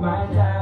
my time.